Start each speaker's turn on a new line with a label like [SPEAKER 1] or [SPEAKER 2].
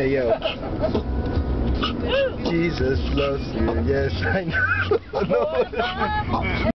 [SPEAKER 1] Hey yo. Jesus loves you. Yes, I know. no.